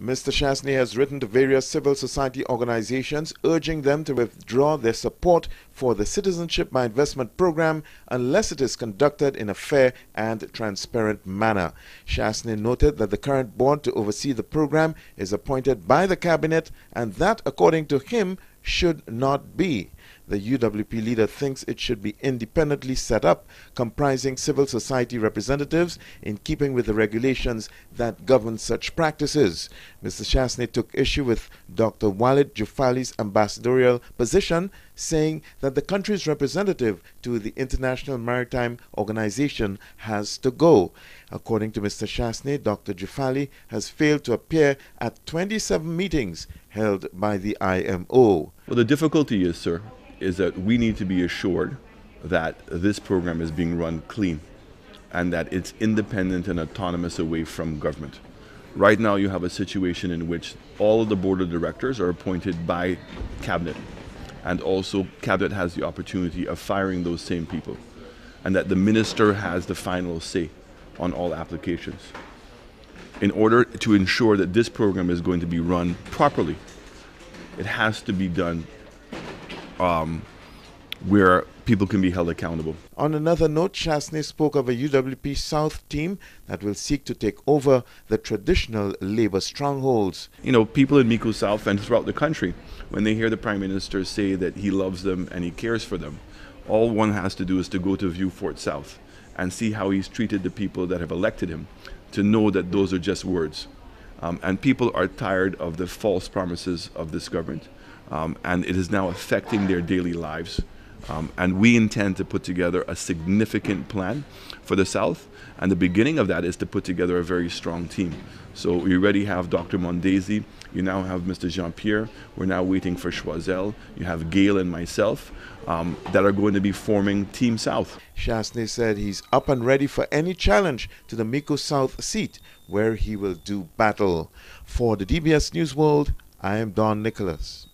Mr. Chastanet has written to various civil society organizations urging them to withdraw their support for the Citizenship by Investment program unless it is conducted in a fair and transparent manner. Chastanet noted that the current board to oversee the program is appointed by the cabinet and that, according to him, should not be. The UWP leader thinks it should be independently set up, comprising civil society representatives in keeping with the regulations that govern such practices. Mr. Chastanet took issue with Dr. Walid Juffali's ambassadorial position, saying that the country's representative to the International Maritime Organization has to go. According to Mr. Chastanet, Dr. Jufali has failed to appear at 27 meetings held by the IMO. Well, the difficulty is, sir, is that we need to be assured that this program is being run clean and that it's independent and autonomous away from government. Right now, you have a situation in which all of the board of directors are appointed by cabinet, and also cabinet has the opportunity of firing those same people, and that the minister has the final say on all applications. In order to ensure that this program is going to be run properly, it has to be done um, where people can be held accountable. On another note, Chastanet spoke of a UWP South team that will seek to take over the traditional labor strongholds. You know, people in Micoud South and throughout the country, when they hear the Prime Minister say that he loves them and he cares for them, all one has to do is to go to Vieux Fort South and see how he's treated the people that have elected him to know that those are just words. Um, and people are tired of the false promises of this government um, and it is now affecting their daily lives. Um, and we intend to put together a significant plan for the South. And the beginning of that is to put together a very strong team. So we already have Dr. Mondesi. You now have Mr. Jean Pierre. We're now waiting for Choiseul. You have Gail and myself um, that are going to be forming Team South. Chastanet said he's up and ready for any challenge to the Micoud South seat where he will do battle. For the DBS News World, I am Don Nicholas.